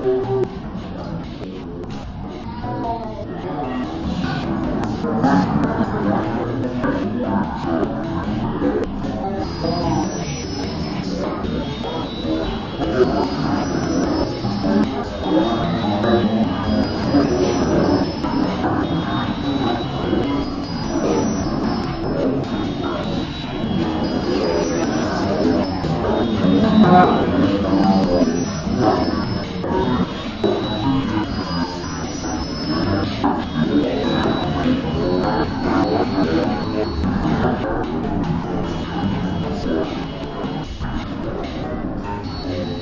Música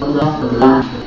Yeah.